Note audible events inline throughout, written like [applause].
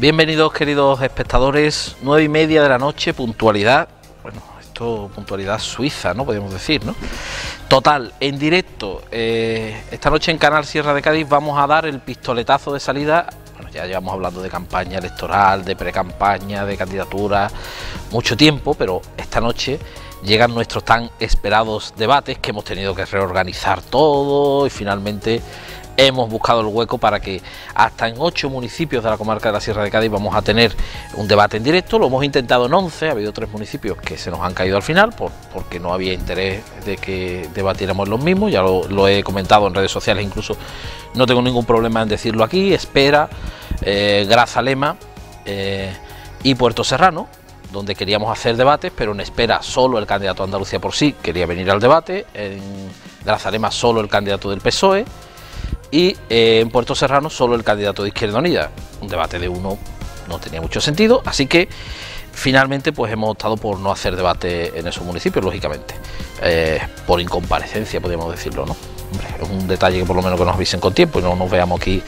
Bienvenidos queridos espectadores, nueve y media de la noche, puntualidad, bueno, esto puntualidad suiza, ¿no? Podemos decir, ¿no? Total, en directo, eh, esta noche en Canal Sierra de Cádiz vamos a dar el pistoletazo de salida, bueno, ya llevamos hablando de campaña electoral, de pre-campaña, de candidatura, mucho tiempo, pero esta noche llegan nuestros tan esperados debates que hemos tenido que reorganizar todo y finalmente hemos buscado el hueco para que hasta en ocho municipios de la comarca de la Sierra de Cádiz vamos a tener un debate en directo. Lo hemos intentado en 11, ha habido tres municipios que se nos han caído al final por, porque no había interés de que debatiéramos los mismos, ya lo, he comentado en redes sociales, incluso no tengo ningún problema en decirlo aquí, Espera, eh, Grazalema eh, y Puerto Serrano, donde queríamos hacer debates, pero en espera solo el candidato de Andalucía por sí quería venir al debate, en Grazalema solo el candidato del PSOE y eh, en Puerto Serrano solo el candidato de Izquierda Unida. Un debate de uno no tenía mucho sentido, así que finalmente pues hemos optado por no hacer debate en esos municipios, lógicamente, eh, por incomparecencia, podríamos decirlo, ¿no? es un detalle que por lo menos que nos avisen con tiempo y no nos veamos aquí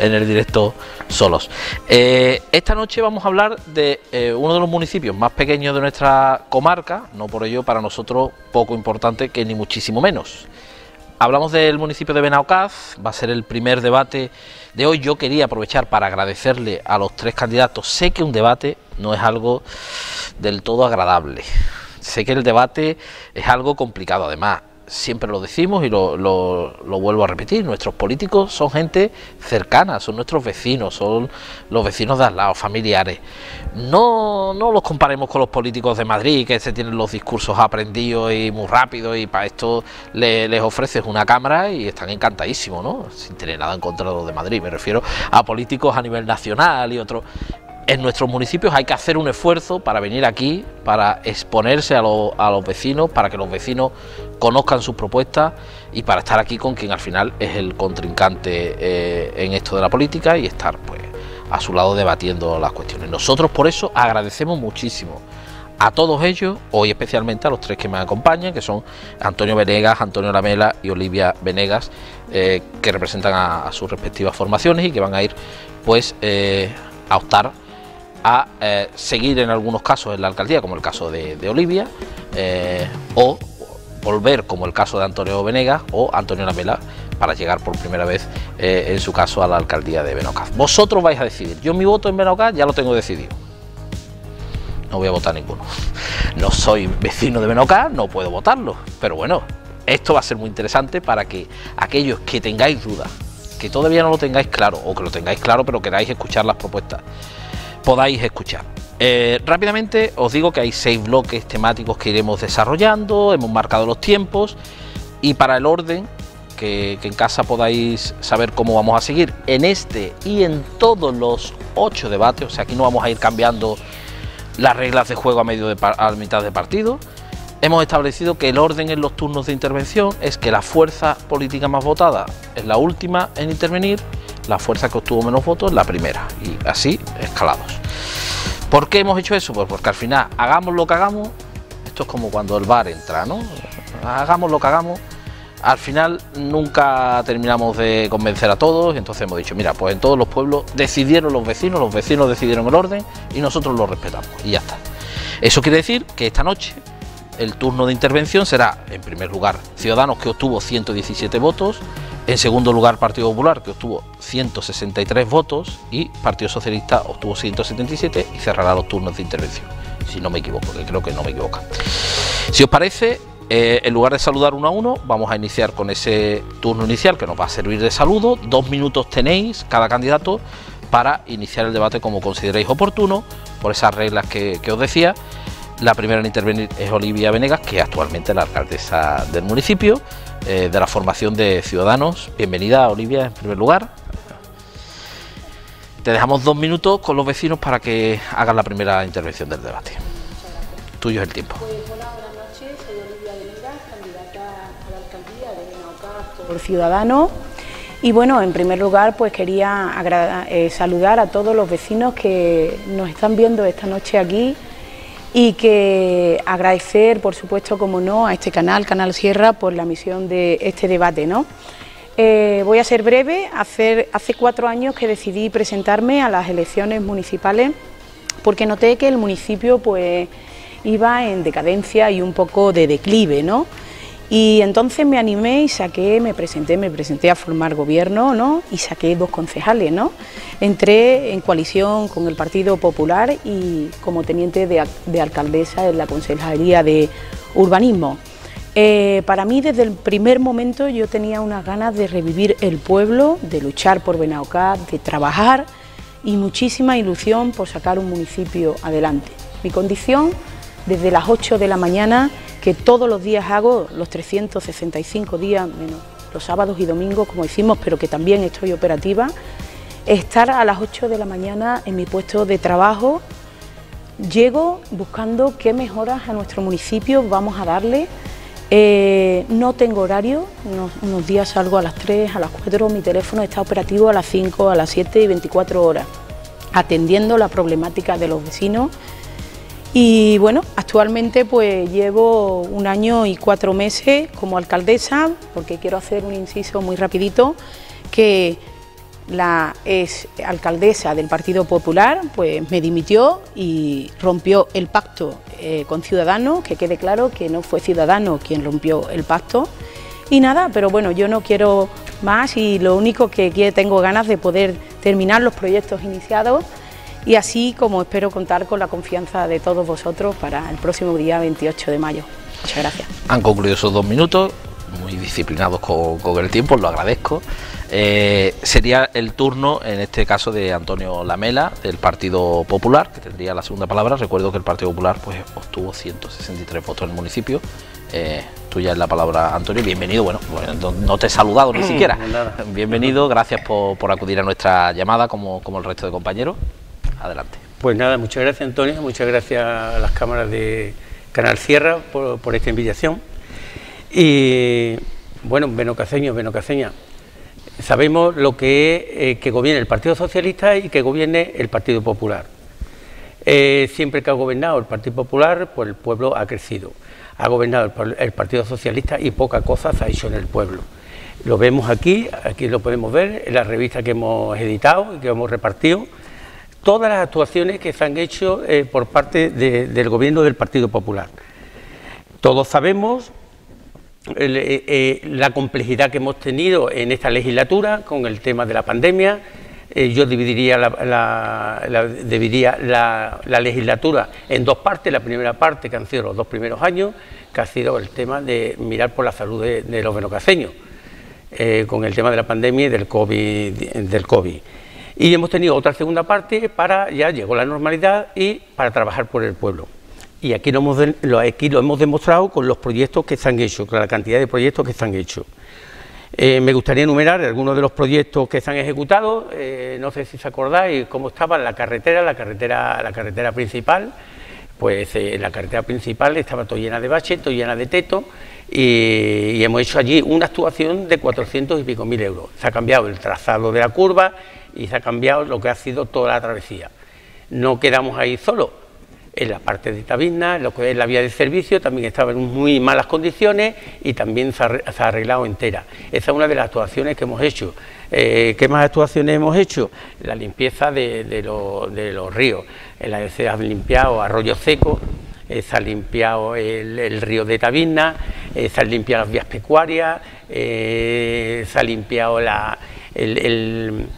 en el directo solos. Eh, esta noche vamos a hablar de uno de los municipios más pequeños de nuestra comarca, no por ello para nosotros poco importante que ni muchísimo menos. Hablamos del municipio de Benaocaz, va a ser el primer debate de hoy. Yo quería aprovechar para agradecerle a los tres candidatos. Sé que un debate no es algo del todo agradable. Sé que el debate es algo complicado. Además, siempre lo decimos y lo, vuelvo a repetir, nuestros políticos son gente cercana, son nuestros vecinos, son los vecinos de al lado, familiares. No, no los comparemos con los políticos de Madrid, que se tienen los discursos aprendidos y muy rápidos y para esto les ofreces una cámara y están encantadísimos, ¿no? Sin tener nada en contra de los de Madrid, me refiero a políticos a nivel nacional y otros en nuestros municipios hay que hacer un esfuerzo para venir aquí, para exponerse a, los vecinos, para que los vecinos conozcan sus propuestas y para estar aquí con quien al final es el contrincante eh, en esto de la política y estar pues a su lado debatiendo las cuestiones. Nosotros por eso agradecemos muchísimo a todos ellos, hoy especialmente a los tres que me acompañan, que son Antonio Venegas, Antonio Lamela y Olivia Venegas, eh, que representan a, sus respectivas formaciones y que van a ir pues eh, a optar a eh, seguir en algunos casos en la alcaldía, como el caso de, Olivia, eh, o volver, como el caso de Antonio Venegas o Antonio Lamela, para llegar por primera vez, eh, en su caso, a la alcaldía de Benocaz. Vosotros vais a decidir. Yo mi voto en Benocaz ya lo tengo decidido. No voy a votar ninguno. [laughs] No soy vecino de Benocaz, no puedo votarlo. Pero bueno, esto va a ser muy interesante para que aquellos que tengáis dudas, que todavía no lo tengáis claro, o que lo tengáis claro pero queráis escuchar las propuestas, podáis escuchar. Eh, rápidamente os digo que hay seis bloques temáticos que iremos desarrollando, hemos marcado los tiempos y para el orden, que, en casa podáis saber cómo vamos a seguir en este y en todos los ocho debates, o sea, aquí no vamos a ir cambiando las reglas de juego a, medio de, a mitad de partido. Hemos establecido que el orden en los turnos de intervención es que la fuerza política más votada es la última en intervenir la fuerza que obtuvo menos votos la primera, y así escalados. ¿Por qué hemos hecho eso? Pues porque al final, hagamos lo que hagamos, esto es como cuando el bar entra, ¿no? Hagamos lo que hagamos, al final nunca terminamos de convencer a todos, entonces hemos dicho, mira, pues en todos los pueblos decidieron los vecinos, los vecinos decidieron el orden y nosotros lo respetamos, y ya está. Eso quiere decir que esta noche el turno de intervención será, en primer lugar, Ciudadanos, que obtuvo 117 votos, en segundo lugar, Partido Popular, que obtuvo 163 votos, y Partido Socialista obtuvo 177 y cerrará los turnos de intervención, si no me equivoco, que creo que no me equivoco. Si os parece, eh, en lugar de saludar uno a uno, vamos a iniciar con ese turno inicial que nos va a servir de saludo. Dos minutos tenéis cada candidato para iniciar el debate como consideréis oportuno, por esas reglas que, que os decía. La primera en intervenir es Olivia Venegas, que es actualmente la alcaldesa del municipio. Eh, de la formación de Ciudadanos. Bienvenida, Olivia, en primer lugar. Te dejamos dos minutos con los vecinos para que hagan la primera intervención del debate. Tuyo es el tiempo. Pues, hola, buenas noches. Soy Olivia Venegas, candidata a la alcaldía de Benaucas por Ciudadanos. Y bueno, en primer lugar, pues quería eh, saludar a todos los vecinos que nos están viendo esta noche aquí y que agradecer, por supuesto, como no, a este canal, Canal Sierra, por la misión de este debate, ¿no? Eh, voy a ser breve. Hace, hace cuatro años que decidí presentarme a las elecciones municipales porque noté que el municipio pues iba en decadencia y un poco de declive, ¿no? Y entonces me animé y saqué, me presenté, me presenté a formar gobierno, ¿no? Y saqué dos concejales, ¿no? Entré en coalición con el Partido Popular y como teniente de, alcaldesa en la Consejería de Urbanismo. Eh, para mí desde el primer momento yo tenía unas ganas de revivir el pueblo, de luchar por Benaucá, de trabajar y muchísima ilusión por sacar un municipio adelante. Mi condición desde las 8 de la mañana que todos los días hago, los 365 días, menos los sábados y domingos, como decimos, pero que también estoy operativa, estar a las 8 de la mañana en mi puesto de trabajo. Llego buscando qué mejoras a nuestro municipio vamos a darle. Eh, no tengo horario, unos, días salgo a las 3, a las 4, mi teléfono está operativo a las 5, a las 7 y 24 horas, atendiendo la problemática de los vecinos y bueno, actualmente pues llevo un año y cuatro meses como alcaldesa, porque quiero hacer un inciso muy rapidito, que la ex alcaldesa del Partido Popular pues me dimitió y rompió el pacto eh, con Ciudadanos, que quede claro que no fue Ciudadanos quien rompió el pacto. Y nada, pero bueno, yo no quiero más y lo único que tengo ganas de poder terminar los proyectos iniciados y así como espero contar con la confianza de todos vosotros para el próximo día 28 de mayo. Muchas gracias. Han concluido esos dos minutos, muy disciplinados con, el tiempo, lo agradezco. Eh, sería el turno, en este caso, de Antonio Lamela, del Partido Popular, que tendría la segunda palabra. Recuerdo que el Partido Popular pues, obtuvo 163 votos en el municipio. Eh, tuya es la palabra, Antonio. Bienvenido. Bueno, no, te he saludado ni [clears throat] siquiera. Bienvenido, gracias por, por, acudir a nuestra llamada, como, como el resto de compañeros. Adelante. Pues nada, muchas gracias Antonio, muchas gracias a las cámaras de Canal Sierra por, esta invitación. Y bueno, Benocaseño, Benocaseña, sabemos lo que es eh, que gobierne el Partido Socialista y que gobierne el Partido Popular. Eh, siempre que ha gobernado el Partido Popular, pues el pueblo ha crecido. Ha gobernado el, Partido Socialista y poca cosa se ha hecho en el pueblo. Lo vemos aquí, aquí lo podemos ver en la revista que hemos editado y que hemos repartido todas las actuaciones que se han hecho eh, por parte del gobierno del Partido Popular. Todos sabemos eh, eh, la complejidad que hemos tenido en esta legislatura con el tema de la pandemia. yo dividiría, la, la, legislatura en dos partes. La primera parte, que han sido los dos primeros años, que ha sido el tema de mirar por la salud de, los venocaseños, con el tema de la pandemia y del COVID. Del COVID. Y hemos tenido otra segunda parte para, ya llegó la normalidad y para trabajar por el pueblo. Y aquí lo hemos, aquí lo hemos demostrado con los proyectos que se han hecho, con la cantidad de proyectos que se han hecho. Eh, me gustaría enumerar algunos de los proyectos que se han ejecutado. Eh, no sé si se acordáis cómo estaba la carretera, la carretera, la carretera principal. Pues eh, la carretera principal estaba todo llena de baches, todo llena de teto, y, y, hemos hecho allí una actuación de 400 y pico mil euros. Se ha cambiado el trazado de la curva, y se ha cambiado lo que ha sido toda la travesía. No quedamos ahí solo, en la parte de Tabisna, lo que es la vía de servicio, también estaba en muy malas condiciones y también se ha, arreglado entera. Esa es una de las actuaciones que hemos hecho. Eh, ¿Qué más actuaciones hemos hecho? La limpieza de, los ríos. la, se ha limpiado Arroyo Seco, eh, se ha limpiado el, río de Tabisna, eh, se han limpiado las vías pecuarias, se ha limpiado la, el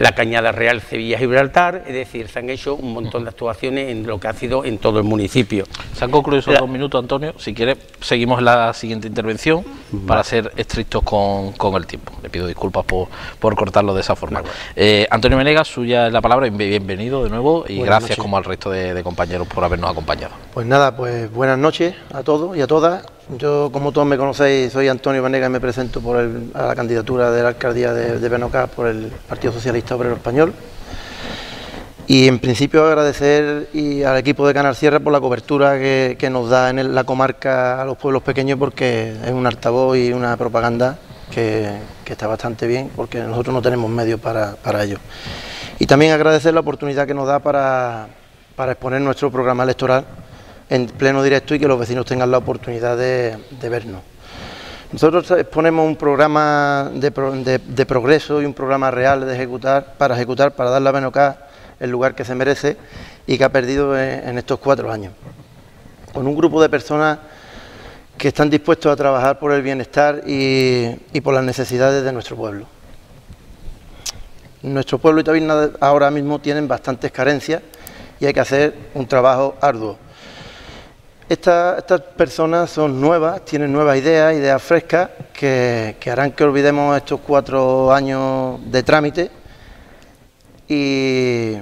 la Cañada Real Sevilla-Gibraltar, es decir, se han hecho un montón de actuaciones en lo que ha sido en todo el municipio. Se han concluido esos dos minutos, Antonio. Si quiere, seguimos en la siguiente intervención para ser estrictos con, el tiempo. Le pido disculpas por, cortarlo de esa forma. Eh, Antonio Menegas, suya es la palabra, bienvenido de nuevo y gracias como al resto de compañeros por habernos acompañado. Pues nada, pues buenas noches a todos y a todas. Yo, como todos me conocéis, soy Antonio Vanega y me presento por a la candidatura de la alcaldía de, de por el Partido Socialista Obrero Español. Y en principio agradecer al equipo de Canal Sierra por la cobertura que, nos da en la comarca a los pueblos pequeños porque es un altavoz y una propaganda que, está bastante bien porque nosotros no tenemos medios para, ello. Y también agradecer la oportunidad que nos da para exponer nuestro programa electoral en pleno directo y que los vecinos tengan la oportunidad de, vernos. Nosotros exponemos un programa de, progreso y un programa real de ejecutar, para ejecutar, para darle a Benocá el lugar que se merece y que ha perdido en, estos cuatro años. Con un grupo de personas que están dispuestos a trabajar por el bienestar y, por las necesidades de nuestro pueblo. Nuestro pueblo y Tabirna ahora mismo tienen bastantes carencias y hay que hacer un trabajo arduo estas personas son nuevas, tienen nuevas ideas, ideas frescas, que, harán que olvidemos estos cuatro años de trámite y,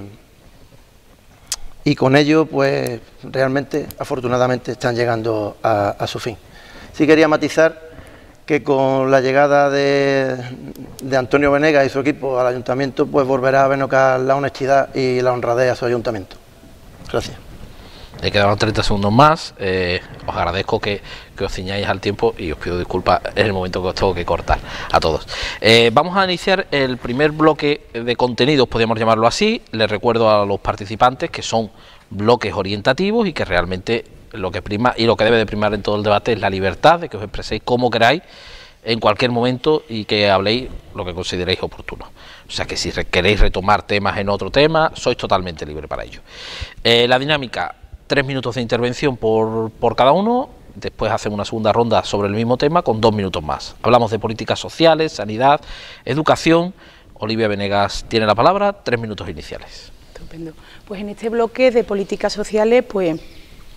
con ello, pues realmente, afortunadamente, están llegando a, su fin. Sí quería matizar que con la llegada de, Antonio Venegas y su equipo al ayuntamiento, pues volverá a venocar la honestidad y la honradez a su ayuntamiento. Gracias. Le quedaban 30 segundos más. Eh, os agradezco que, os ciñáis al tiempo y os pido disculpas en el momento que os tengo que cortar a todos. Eh, vamos a iniciar el primer bloque de contenidos, podríamos llamarlo así. Les recuerdo a los participantes que son bloques orientativos y que realmente lo que prima y lo que debe de primar en todo el debate es la libertad de que os expreséis como queráis en cualquier momento y que habléis lo que consideréis oportuno. O sea que si queréis retomar temas en otro tema, sois totalmente libre para ello. Eh, la dinámica, tres minutos de intervención por, por cada uno, después hacemos una segunda ronda sobre el mismo tema con dos minutos más. Hablamos de políticas sociales, sanidad, educación. Olivia Venegas tiene la palabra, tres minutos iniciales. Estupendo. Pues en este bloque de políticas sociales, pues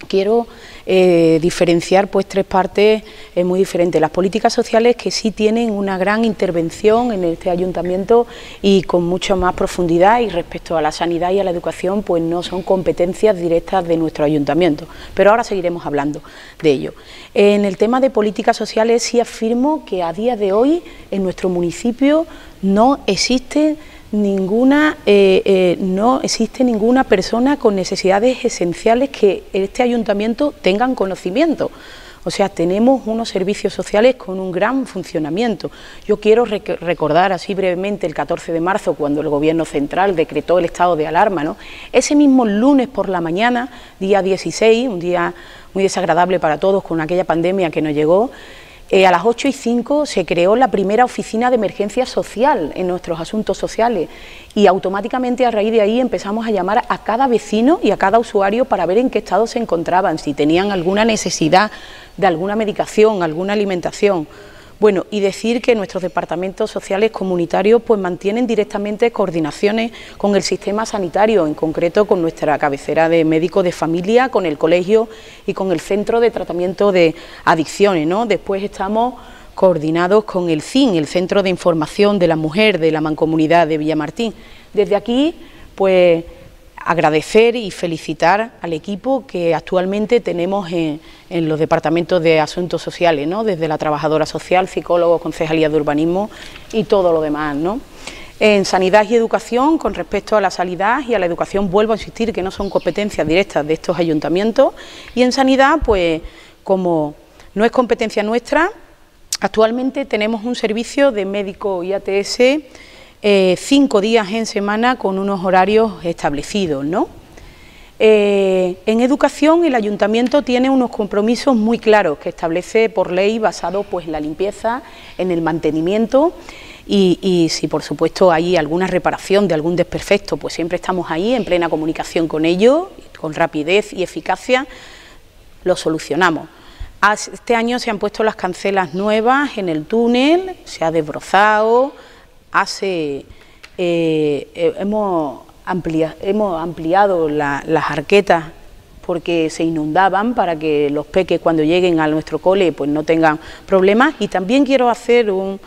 quiero eh, diferenciar pues tres partes eh, muy diferentes. Las políticas sociales que sí tienen una gran intervención en este ayuntamiento y con mucha más profundidad y respecto a la sanidad y a la educación pues no son competencias directas de nuestro ayuntamiento. Pero ahora seguiremos hablando de ello. En el tema de políticas sociales sí afirmo que a día de hoy en nuestro municipio no existe ninguna, eh, eh, no existe ninguna persona con necesidades esenciales que este ayuntamiento tengan conocimiento. O sea, tenemos unos servicios sociales con un gran funcionamiento. Yo quiero recordar así brevemente el 14 de marzo, cuando el Gobierno central decretó el estado de alarma. ¿no? Ese mismo lunes por la mañana, día 16, un día muy desagradable para todos con aquella pandemia que nos llegó, eh, a las 8 y 5 se creó la primera oficina de emergencia social en nuestros asuntos sociales y automáticamente a raíz de ahí empezamos a llamar a cada vecino y a cada usuario para ver en qué estado se encontraban, si tenían alguna necesidad de alguna medicación, alguna alimentación. Bueno, y decir que nuestros departamentos sociales comunitarios pues mantienen directamente coordinaciones con el sistema sanitario, en concreto con nuestra cabecera de médico de familia, con el colegio y con el centro de tratamiento de adicciones, ¿no? Después estamos coordinados con el CIN, el Centro de Información de la Mujer de la Mancomunidad de Villamartín. Desde aquí, pues agradecer y felicitar al equipo que actualmente tenemos en, los departamentos de asuntos sociales, ¿no? desde la trabajadora social, psicólogo, concejalía de urbanismo y todo lo demás. ¿no? En sanidad y educación, con respecto a la sanidad y a la educación, vuelvo a insistir que no son competencias directas de estos ayuntamientos. Y en sanidad, pues como no es competencia nuestra, actualmente tenemos un servicio de médico IATS eh, cinco días en semana con unos horarios establecidos, ¿no? Eh, en educación el ayuntamiento tiene unos compromisos muy claros que establece por ley basado pues, en la limpieza, en el mantenimiento y, si por supuesto hay alguna reparación de algún desperfecto, pues siempre estamos ahí en plena comunicación con ellos, con rapidez y eficacia, lo solucionamos. Este año se han puesto las cancelas nuevas en el túnel, se ha desbrozado, hace, eh, eh, hemos, hemos ampliado las arquetas porque se inundaban para que los peques cuando lleguen a nuestro cole pues no tengan problemas. Y también quiero hacer un,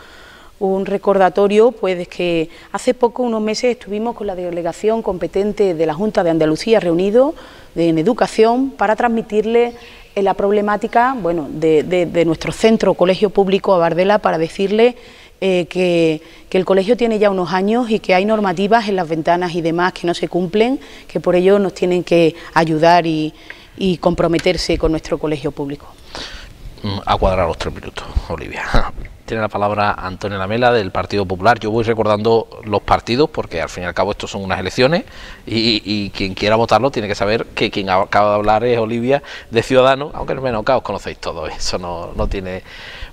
un recordatorio, pues que hace poco, unos meses, estuvimos con la delegación competente de la Junta de Andalucía reunido en educación para transmitirle eh, la problemática bueno, de, de, nuestro centro colegio público Abardela para decirle eh, que, el colegio tiene ya unos años y que hay normativas en las ventanas y demás que no se cumplen, que por ello nos tienen que ayudar y, comprometerse con nuestro colegio público. Mm, a cuadrar los tres minutos, Olivia. [laughs] Tiene la palabra Antonio Lamela del Partido Popular. Yo voy recordando los partidos porque al fin y al cabo estos son unas elecciones y, quien quiera votarlo tiene que saber que quien acaba de hablar es Olivia de Ciudadanos, aunque en menos os conocéis todos, [laughs] eso no, no tiene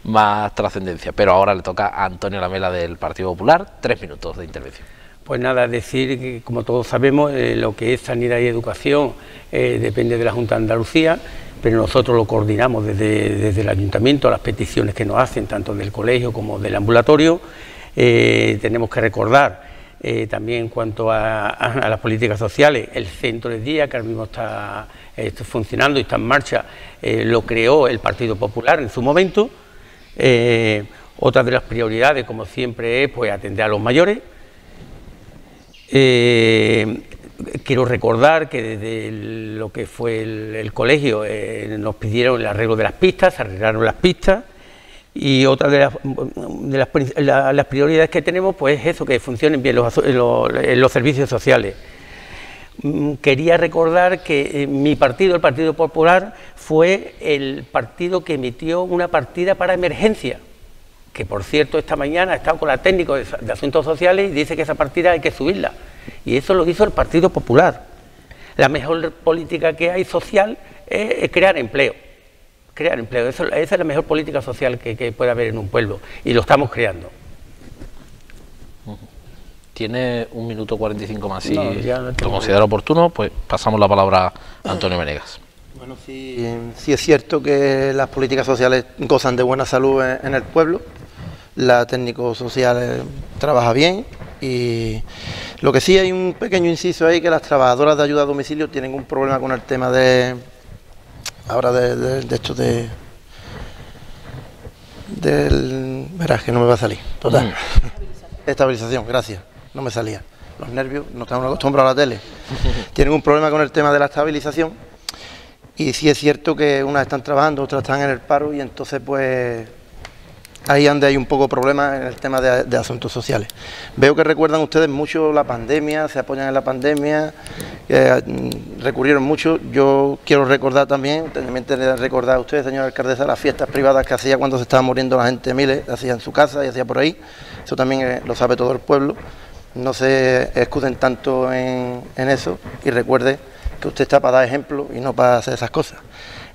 más trascendencia. Pero ahora le toca a Antonio Lamela del Partido Popular, tres minutos de intervención. Pues nada, decir que como todos sabemos, eh, lo que es sanidad y educación eh, depende de la Junta de Andalucía pero nosotros lo coordinamos desde, el ayuntamiento, las peticiones que nos hacen, tanto del colegio como del ambulatorio. Eh, tenemos que recordar también en cuanto a, las políticas sociales, el centro de día que ahora mismo está, funcionando y está en marcha, lo creó el Partido Popular en su momento. otra de las prioridades, como siempre, es pues, atender a los mayores. Quiero recordar que desde lo que fue el, colegio eh, nos pidieron el arreglo de las pistas, arreglaron las pistas y otra de, las, prioridades que tenemos pues es eso, que funcionen bien los, los, servicios sociales. Mm, quería recordar que eh, mi partido, el Partido Popular, fue el partido que emitió una partida para emergencia, que por cierto esta mañana he estado con la técnico de Asuntos Sociales y dice que esa partida hay que subirla y eso lo hizo el Partido Popular. La mejor política que hay social es, crear empleo. Crear empleo. esa es la mejor política social que, puede haber en un pueblo. Y lo estamos creando. Tiene un minuto 45 más. Si lo considera oportuno, pues pasamos la palabra a Antonio Menegas. Bueno, sí, sí, es cierto que las políticas sociales gozan de buena salud en, el pueblo. La técnico social eh, trabaja bien y lo que sí hay un pequeño inciso ahí que las trabajadoras de ayuda a domicilio tienen un problema con el tema de ahora de, de, esto de del verás que no me va a salir total. Mm. estabilización gracias no me salía. Los nervios no estamos acostumbrados a la tele. [laughs] Tienen un problema con el tema de la estabilización y sí es cierto que unas están trabajando otras están en el paro y entonces pues ahí anda hay un poco problema en el tema de, asuntos sociales. Veo que recuerdan ustedes mucho la pandemia, se apoyan en la pandemia, mm, recurrieron mucho. Yo quiero recordar también, también recordar a ustedes, señora alcaldesa, las fiestas privadas que hacía cuando se estaba muriendo la gente miles, hacía en su casa y hacía por ahí. Eso también eh, lo sabe todo el pueblo. No se escuden tanto en, en eso y recuerde que usted está para dar ejemplo y no para hacer esas cosas.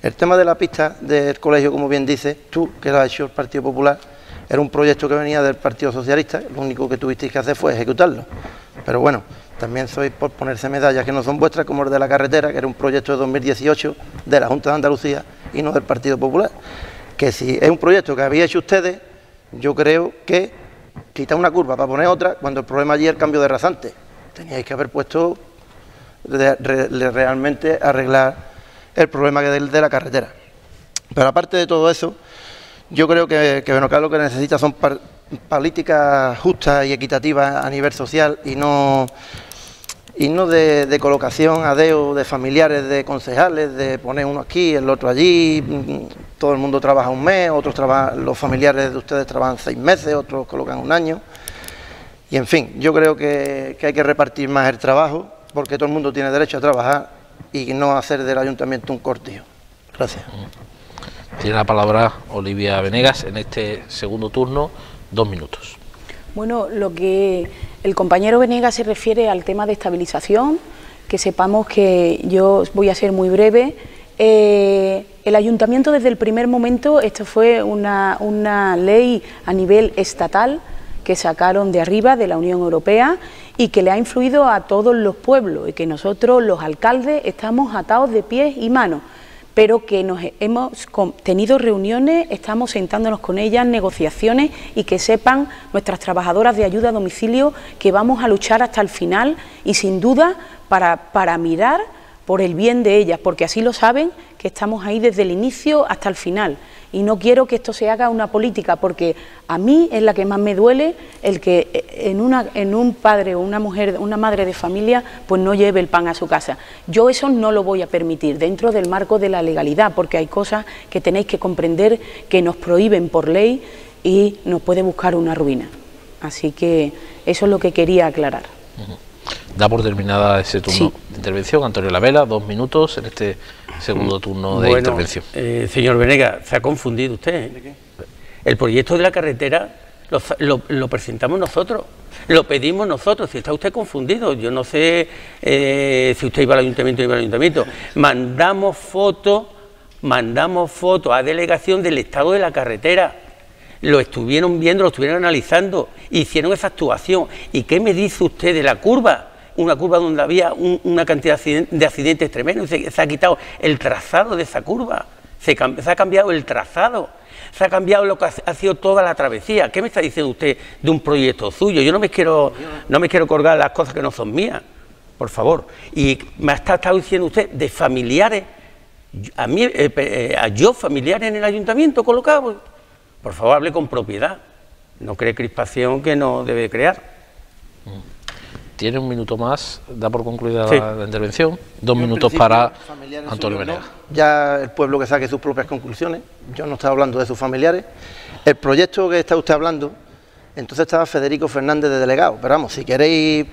El tema de la pista del colegio, como bien dice, tú, que lo ha hecho el Partido Popular, era un proyecto que venía del Partido Socialista, lo único que tuvisteis que hacer fue ejecutarlo. Pero bueno, también sois por ponerse medallas que no son vuestras, como el de la carretera, que era un proyecto de 2018 de la Junta de Andalucía y no del Partido Popular. Que si es un proyecto que había hecho ustedes, yo creo que quitar una curva para poner otra, cuando el problema allí es el cambio de rasante. Teníais que haber puesto realmente arreglar el problema de, la carretera. Pero aparte de todo eso, yo creo que, que lo que necesita son políticas justas y equitativas a nivel social y no y no de, colocación a deo de familiares de concejales, de poner uno aquí, el otro allí, todo el mundo trabaja un mes, otros trabajan, los familiares de ustedes trabajan seis meses, otros colocan un año. Y en fin, yo creo que hay que repartir más el trabajo, porque todo el mundo tiene derecho a trabajar y no hacer del ayuntamiento un cortillo. Gracias. Tiene la palabra Olivia Venegas en este segundo turno, dos minutos. Bueno, lo que el compañero Venegas se refiere al tema de estabilización, que sepamos que yo voy a ser muy breve. Eh, el ayuntamiento desde el primer momento, esto fue una, una ley a nivel estatal que sacaron de arriba de la Unión Europea y que le ha influido a todos los pueblos y que nosotros los alcaldes estamos atados de pies y manos pero que nos hemos tenido reuniones, estamos sentándonos con ellas, negociaciones y que sepan nuestras trabajadoras de ayuda a domicilio que vamos a luchar hasta el final y sin duda para, para mirar por el bien de ellas, porque así lo saben que estamos ahí desde el inicio hasta el final y no quiero que esto se haga una política, porque a mí es la que más me duele el que eh, en, una, en un padre o una mujer, una madre de familia, pues no lleve el pan a su casa. Yo eso no lo voy a permitir dentro del marco de la legalidad, porque hay cosas que tenéis que comprender que nos prohíben por ley y nos puede buscar una ruina. Así que eso es lo que quería aclarar. Da por terminada ese turno de intervención. Antonio Lavela, dos minutos en este segundo turno de intervención. Eh, señor Venega, se ha confundido usted. ¿De qué? El proyecto de la carretera lo, presentamos nosotros, lo pedimos nosotros. Si está usted confundido, yo no sé eh, si usted iba al ayuntamiento o iba al ayuntamiento. Mandamos fotos, mandamos fotos a delegación del estado de la carretera. Lo estuvieron viendo, lo estuvieron analizando, hicieron esa actuación. ¿Y qué me dice usted de la curva? Una curva donde había una cantidad de accidentes tremendos, se, ha quitado el trazado de esa curva, se ha cambiado el trazado se ha cambiado lo que ha sido toda la travesía. ¿Qué me está diciendo usted de un proyecto suyo? Yo no me quiero, no me quiero colgar las cosas que no son mías, por favor. Y me ha estado diciendo usted de familiares, a mí, eh, eh, a yo familiares en el ayuntamiento colocados. Por favor, hable con propiedad. No cree crispación que no debe crear. Tiene un minuto más, da por concluida la, intervención. Dos minutos para Antonio Venegas. Ya el pueblo que saque sus propias conclusiones. Yo no estaba hablando de sus familiares. El proyecto que está usted hablando, entonces estaba Federico Fernández de delegado. Pero vamos, si queréis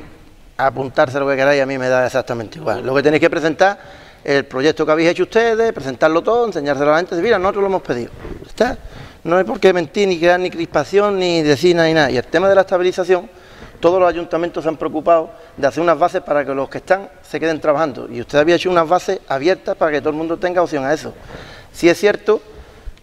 apuntarse lo que queráis, a mí me da exactamente igual. Lo que tenéis que presentar el proyecto que habéis hecho ustedes, presentarlo todo, enseñárselo a la gente, mira, nosotros lo hemos pedido. ¿Está? No hay por qué mentir, ni crear ni crispación, ni decir nada, ni nada. Y el tema de la estabilización todos los ayuntamientos se han preocupado de hacer unas bases para que los que están se queden trabajando. Y usted había hecho unas bases abiertas para que todo el mundo tenga opción a eso. Sí es cierto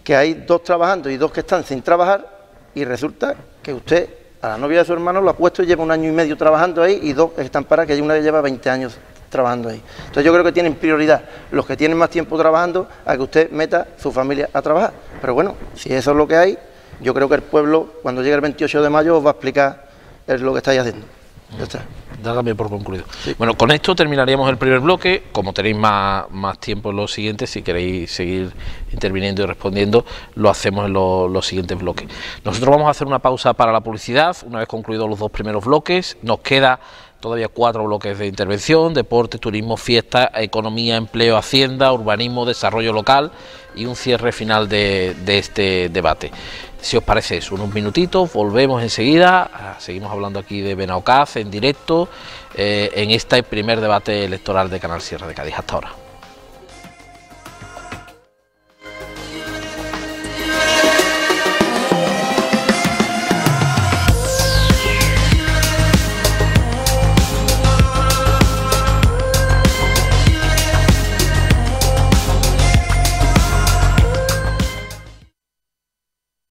que hay dos trabajando y dos que están sin trabajar y resulta que usted a la novia de su hermano lo ha puesto y lleva un año y medio trabajando ahí y dos están para que una lleva 20 años trabajando ahí. Entonces yo creo que tienen prioridad los que tienen más tiempo trabajando a que usted meta su familia a trabajar. Pero bueno, si eso es lo que hay, yo creo que el pueblo cuando llegue el 28 de mayo os va a explicar es lo que estáis haciendo. Ya está. Dágame por concluido. Bueno, con esto terminaríamos el primer bloque. Como tenéis más, más tiempo en los siguientes, si queréis seguir interviniendo y respondiendo, lo hacemos en los siguientes bloques. Nosotros vamos a hacer una pausa para la publicidad, una vez concluidos los dos primeros bloques. Nos queda todavía cuatro bloques de intervención, deporte, turismo, fiesta, economía, empleo, hacienda, urbanismo, desarrollo local y un cierre final de, este debate. Si os parece eso, unos minutitos, volvemos enseguida, ah, seguimos hablando aquí de Benaocaz en directo eh, en este primer debate electoral de Canal Sierra de Cádiz. Hasta ahora.